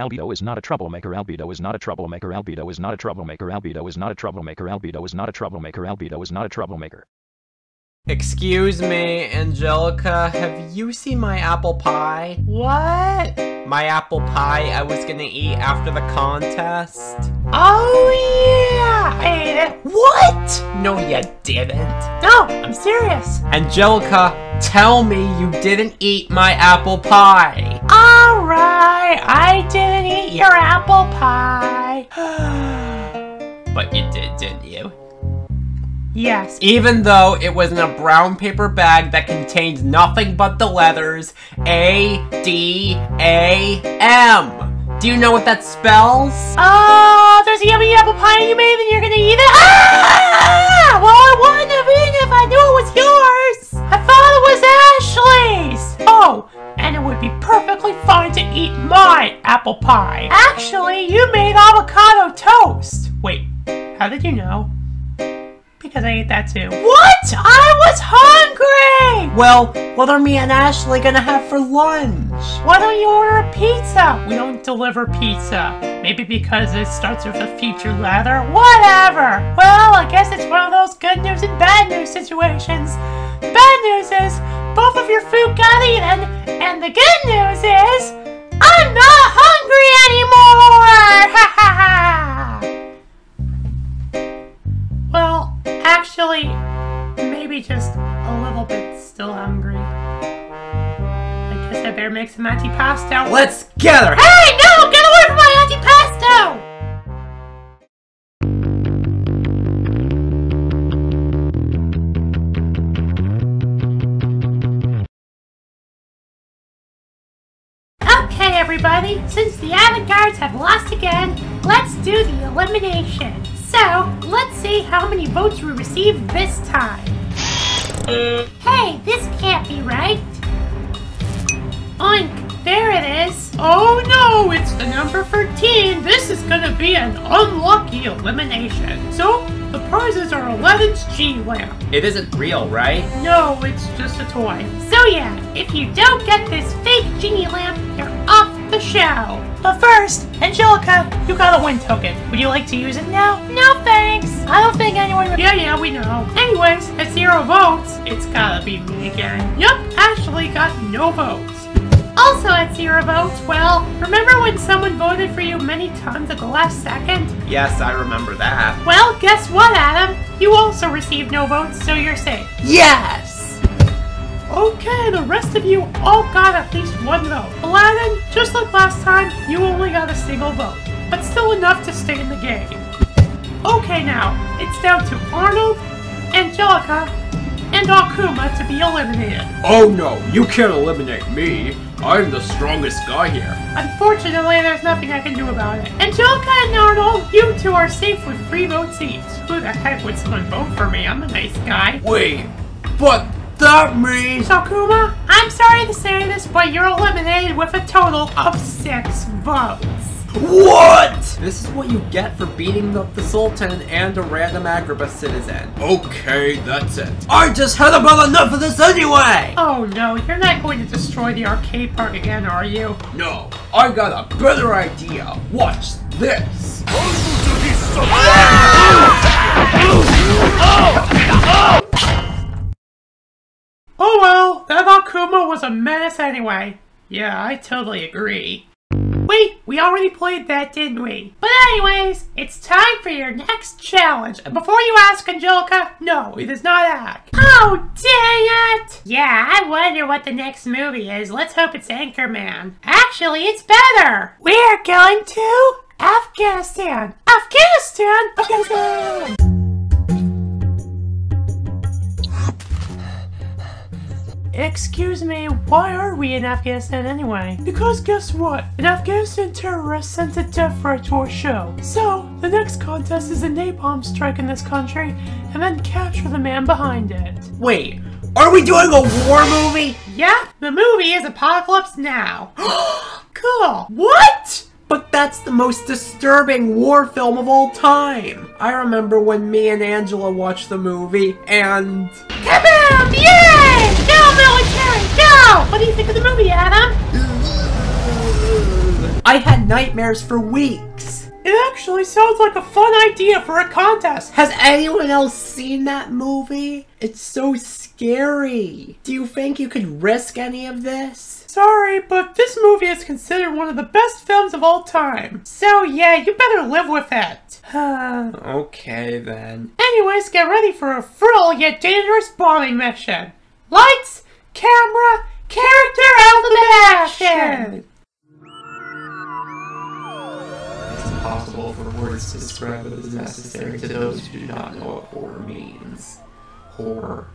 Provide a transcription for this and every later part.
Albedo is not a troublemaker. Albedo is not a troublemaker. Albedo is not a troublemaker. Albedo is not a troublemaker. Albedo is not a troublemaker. Albedo is not a troublemaker. Excuse me, Angelica, have you seen my apple pie? What? My apple pie I was gonna eat after the contest? Oh yeah, I ate it. What? No, you didn't. No, I'm serious. Angelica, tell me you didn't eat my apple pie. Alright, I didn't eat your apple pie. But you did, didn't you? Yes. Even though it was in a brown paper bag that contained nothing but the letters A, D, A, M. Do you know what that spells? Oh, there's a yummy apple pie you made and you're gonna eat it? Ah! Well, I wouldn't have eaten if I knew it was yours. I thought it was Ashley's. Oh, and it would be perfectly fine to eat my apple pie. Actually, you made avocado toast. Wait, how did you know? Because I ate that too. What? I was hungry! Well, what are me and Ashley gonna have for lunch? Why don't you order a pizza? We don't deliver pizza. Maybe because it starts with a featured letter? Whatever! Well, I guess it's one of those good news and bad news situations. The bad news is both of your food got eaten, and the good news is maybe just a little bit still hungry. I guess I better make some antipasto. Let's get her! Hey, no! Get away from my antipasto! Okay, everybody, since the avant-gardes have lost again, let's do the elimination. So, let's see how many votes we receive this time. Hey, this can't be right. Oink, there it is. Oh no, it's the number 13. This is gonna be an unlucky elimination. So, the prizes are Aladdin's G lamp. It isn't real, right? No, it's just a toy. So yeah, if you don't get this fake genie lamp, you're off the show. But first, Angelica, you got a win token. Would you like to use it now? No thanks. I don't think anyone Yeah, yeah, we know. Anyways, at zero votes, it's gotta be me again. Yup, Ashley got no votes. Also at zero votes, well, remember when someone voted for you many times at the last second? Yes, I remember that. Well, guess what, Adam? You also received no votes, so you're safe. Yes! Okay, the rest of you all got at least one vote. Aladdin, just like last time, you only got a single vote, but still enough to stay in the game. Okay now, it's down to Arnold, Angelica, and Akuma to be eliminated. Oh no, you can't eliminate me. I'm the strongest guy here. Unfortunately, there's nothing I can do about it. Angelica and Arnold, you two are safe with three votes each. Who the heck would someone vote for me? I'm a nice guy. Wait, but that means... Sakuma, I'm sorry to say this, but you're eliminated with a total of six votes. What? This is what you get for beating up the Sultan and a random Agrabah citizen. Okay, that's it. I just had about enough of this anyway! Oh no, you're not going to destroy the arcade park again, are you? No, I got a better idea. Watch this. Oh well, that Akuma was a menace anyway. Yeah, I totally agree. We already played that, didn't we? But anyways, it's time for your next challenge. Before you ask, Angelica, no, it is not Ack. Oh, dang it! Yeah, I wonder what the next movie is. Let's hope it's Anchorman. Actually, it's better! We're going to Afghanistan! Afghanistan! Afghanistan! Excuse me, why are we in Afghanistan anyway? Because guess what? An Afghanistan terrorist sent a death threat to our show. So, the next contest is a napalm strike in this country, and then capture the man behind it. Wait, are we doing a war movie? Yeah, the movie is Apocalypse Now. cool. What? But that's the most disturbing war film of all time. I remember when me and Angela watched the movie and... Kaboom! Yay! Go military, go! What do you think of the movie, Adam? I had nightmares for weeks. It actually sounds like a fun idea for a contest. Has anyone else seen that movie? It's so scary. Do you think you could risk any of this? Sorry, but this movie is considered one of the best films of all time. So yeah, you better live with it. okay then. Anyways, get ready for a frill yet dangerous bombing mission. Lights, camera, character alphabet action! It's impossible for words to describe what is necessary to those who do not know what horror means. Horror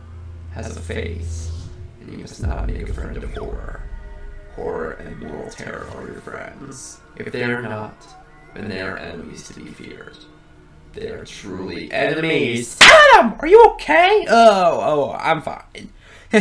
has a face, and you must not make a friend of horror. Horror and moral terror are your friends. If they are not, then they are enemies to be feared. They are truly enemies. Adam, are you okay? Oh, oh, I'm fine.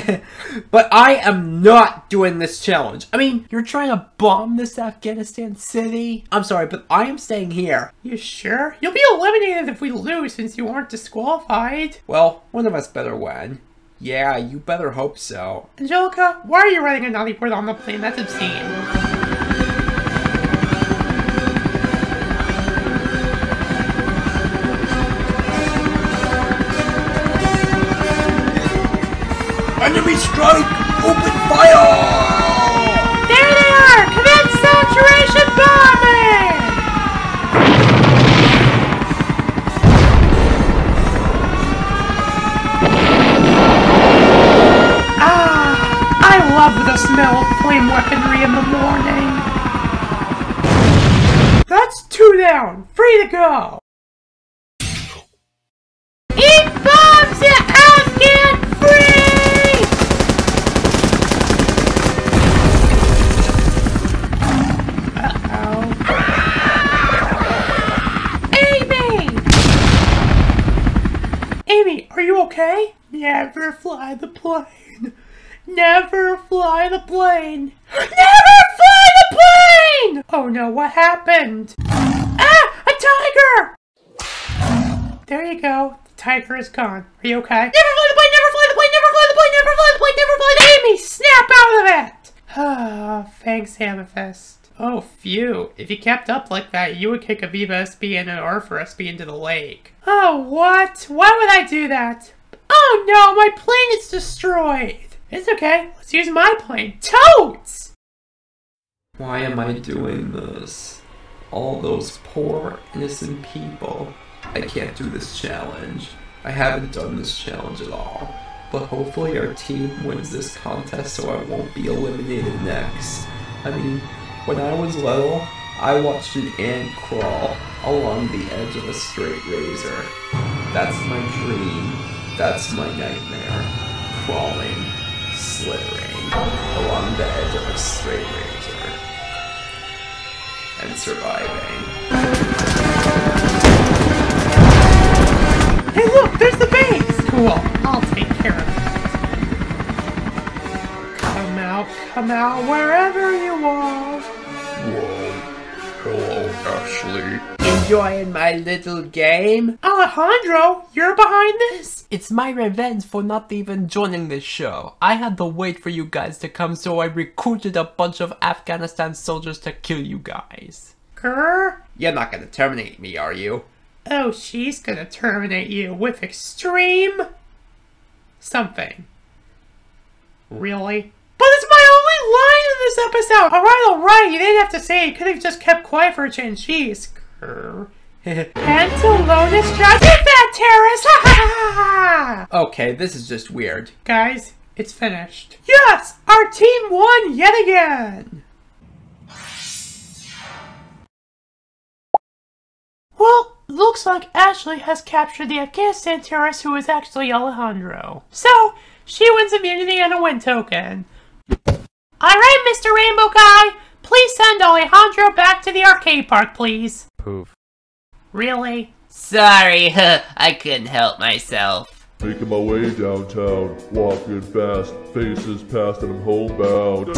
but I am not doing this challenge. I mean, you're trying to bomb this Afghanistan city? I'm sorry, but I am staying here. You sure? You'll be eliminated if we lose since you aren't disqualified. Well, one of us better win. Yeah, you better hope so. Angelica, why are you writing a naughty word on the plane? That's obscene. Enemy strike! Open fire! There they are! Commence saturation bombing! Ah, I love the smell of flame weaponry in the morning. That's two down. Free to go. Eat bombs, you Afghan Never fly the plane. Never fly the plane. Never fly the plane! Oh no, what happened? Ah! A tiger! There you go. The tiger is gone. Are you okay? Never fly the plane! Never fly the plane! Never fly the plane! Never fly the plane! Never fly the Amy! Snap out of it! Ah, thanks, Amethyst. Oh, phew. If you kept up like that, you would kick a Viva SB and an Arthur SB into the lake. Oh, what? Why would I do that? Oh no, my plane is destroyed. It's okay. Let's use my plane. Totes! Why am I doing this? All those poor, innocent people. I can't do this challenge. I haven't done this challenge at all. But hopefully our team wins this contest so I won't be eliminated next. I mean, when I was little, I watched an ant crawl along the edge of a straight razor. That's my dream. That's my nightmare. Crawling, slithering along the edge of a straight razor. And surviving. Hey, look, there's the base. Cool. I'll take care of it. Come out, come out, wherever you are. Whoa. Hello, Ashley. Enjoying my little game? Alejandro, you're behind this? It's my revenge for not even joining this show. I had to wait for you guys to come, so I recruited a bunch of Afghanistan soldiers to kill you guys. Grr. You're not gonna terminate me, are you? Oh, she's gonna terminate you with extreme something. Really? But it's my only line in this episode! Alright, alright, you didn't have to say it. You could have just kept quiet for a change. Jeez. Grr. Pantalonis Johnson, that terrorist! Ha ha ha ha! Okay, this is just weird. Guys, it's finished. Yes! Our team won yet again! Well, looks like Ashley has captured the Afghanistan terrorist who is actually Alejandro. So, she wins immunity and a win token. Alright, Mr. Rainbow Guy, please send Alejandro back to the arcade park, please. Poof. Really? Sorry, I couldn't help myself. Making my way downtown, walking fast, faces past and I'm homebound.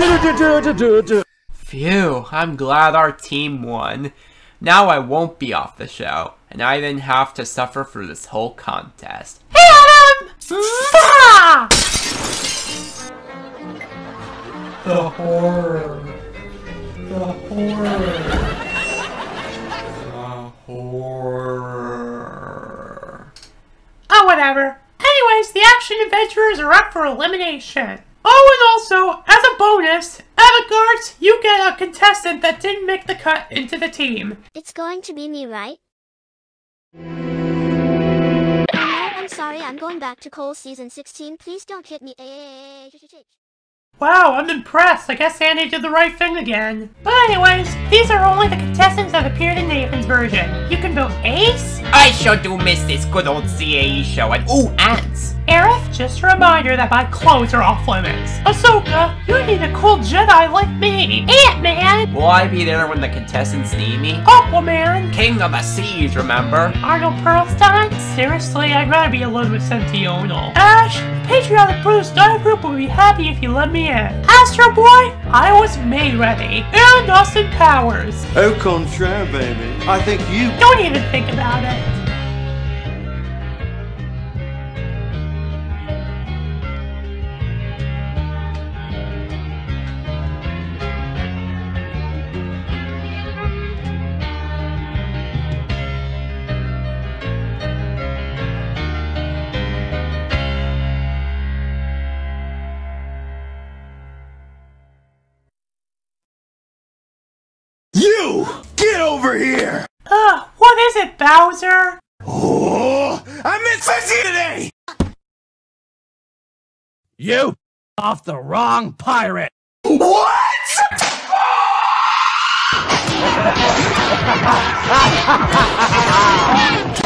Phew, I'm glad our team won. Now I won't be off the show, and I didn't have to suffer through this whole contest. Hey, Adam! The horror. For elimination. Oh, and also, as a bonus, Avantgarde, you get a contestant that didn't make the cut into the team. It's going to be me, right? Oh, I'm sorry, I'm going back to Cole season 16. Please don't hit me. Wow, I'm impressed. I guess Sandy did the right thing again. But anyways, these are only the contestants that appeared in Nathan's version. You can vote Ace, I sure do miss this good old CAE show and ooh, ants! Aerith, just a reminder that my clothes are off limits. Ahsoka, you need a cool Jedi like me. Ant-Man, Will I be there when the contestants need me? Aquaman, King of the Seas, remember? Arnold Perlstein? Seriously, I'd rather be alone with Sentinel. Ash, Patriotic Bros Dive Group would be happy if you let me in. Astro Boy, I was made ready. And Austin Powers. Au contraire, baby. I think you Don't even think about it. You! Get over here! Ugh, what is it, Bowser? Oh, I miss Fizzy today! You off the wrong pirate! What?